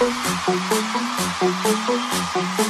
Thank you.